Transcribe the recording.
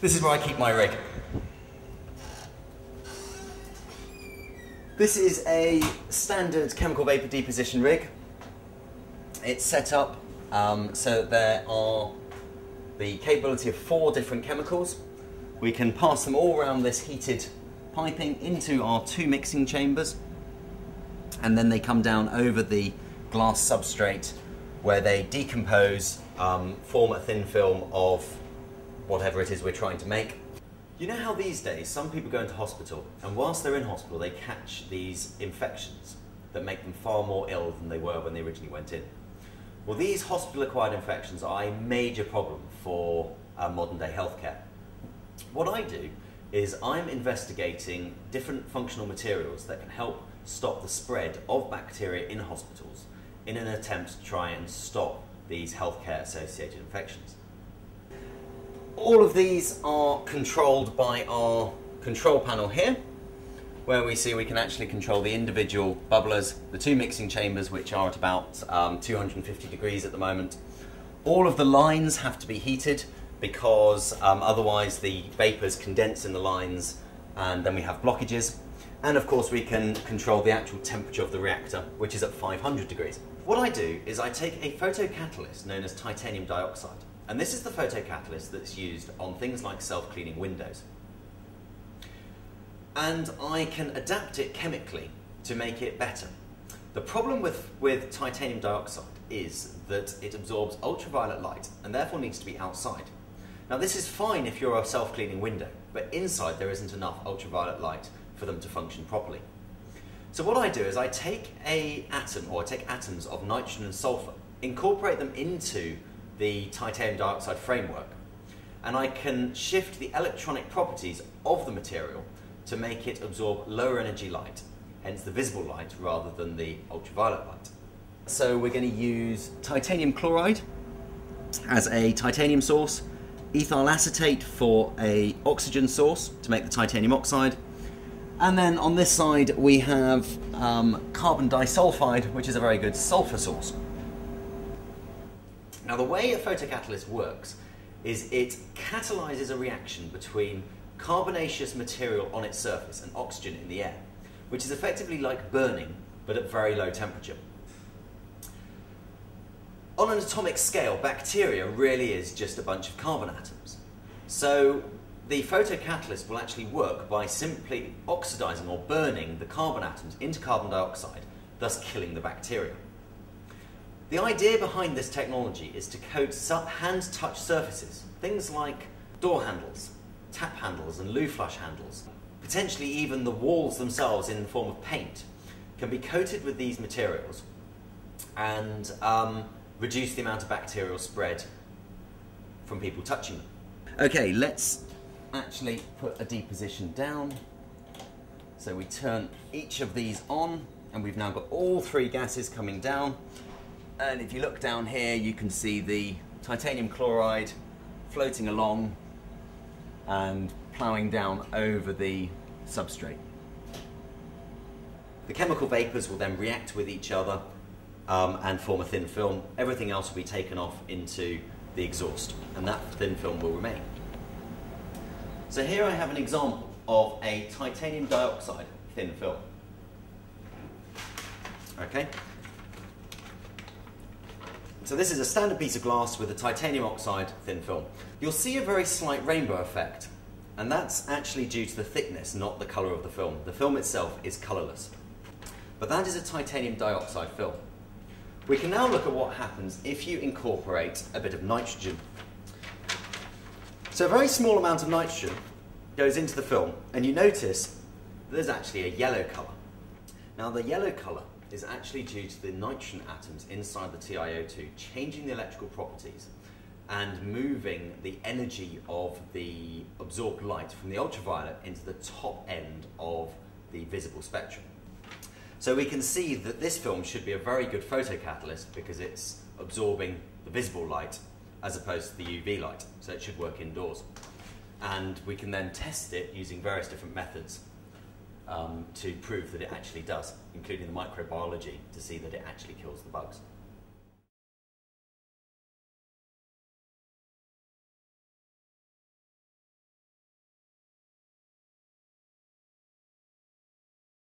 This is where I keep my rig. This is a standard chemical vapor deposition rig. It's set up um, so that there are the capability of four different chemicals. We can pass them all around this heated piping into our two mixing chambers and then they come down over the glass substrate where they decompose, um, form a thin film of whatever it is we're trying to make. You know how these days some people go into hospital and whilst they're in hospital they catch these infections that make them far more ill than they were when they originally went in? Well, these hospital acquired infections are a major problem for uh, modern day healthcare. What I do is I'm investigating different functional materials that can help stop the spread of bacteria in hospitals in an attempt to try and stop these healthcare associated infections. All of these are controlled by our control panel here, where we see we can actually control the individual bubblers, the two mixing chambers, which are at about um, 250 degrees at the moment. All of the lines have to be heated because um, otherwise the vapors condense in the lines and then we have blockages. And of course we can control the actual temperature of the reactor, which is at 500 degrees. What I do is I take a photocatalyst known as titanium dioxide. And this is the photocatalyst that's used on things like self-cleaning windows. And I can adapt it chemically to make it better. The problem with, with titanium dioxide is that it absorbs ultraviolet light and therefore needs to be outside. Now this is fine if you're a self-cleaning window, but inside there isn't enough ultraviolet light for them to function properly. So what I do is I take a atom, or I take atoms of nitrogen and sulfur, incorporate them into the titanium dioxide framework, and I can shift the electronic properties of the material to make it absorb lower energy light, hence the visible light rather than the ultraviolet light. So we're going to use titanium chloride as a titanium source, ethyl acetate for a oxygen source to make the titanium oxide, and then on this side we have um, carbon disulfide, which is a very good sulfur source. Now the way a photocatalyst works is it catalyzes a reaction between carbonaceous material on its surface and oxygen in the air, which is effectively like burning, but at very low temperature. On an atomic scale, bacteria really is just a bunch of carbon atoms. So the photocatalyst will actually work by simply oxidizing or burning the carbon atoms into carbon dioxide, thus killing the bacteria. The idea behind this technology is to coat hand-touch surfaces, things like door handles, tap handles and loo flush handles. Potentially even the walls themselves in the form of paint can be coated with these materials and um, reduce the amount of bacterial spread from people touching them. Okay, let's actually put a deposition down. So we turn each of these on and we've now got all three gases coming down. And if you look down here, you can see the titanium chloride floating along and ploughing down over the substrate. The chemical vapors will then react with each other um, and form a thin film. Everything else will be taken off into the exhaust and that thin film will remain. So here I have an example of a titanium dioxide thin film. Okay. So this is a standard piece of glass with a titanium oxide thin film. You'll see a very slight rainbow effect, and that's actually due to the thickness, not the colour of the film. The film itself is colourless. But that is a titanium dioxide film. We can now look at what happens if you incorporate a bit of nitrogen so a very small amount of nitrogen goes into the film, and you notice there's actually a yellow colour. Now the yellow colour is actually due to the nitrogen atoms inside the TiO2 changing the electrical properties and moving the energy of the absorbed light from the ultraviolet into the top end of the visible spectrum. So we can see that this film should be a very good photocatalyst because it's absorbing the visible light as opposed to the UV light, so it should work indoors. And we can then test it using various different methods um, to prove that it actually does, including the microbiology to see that it actually kills the bugs.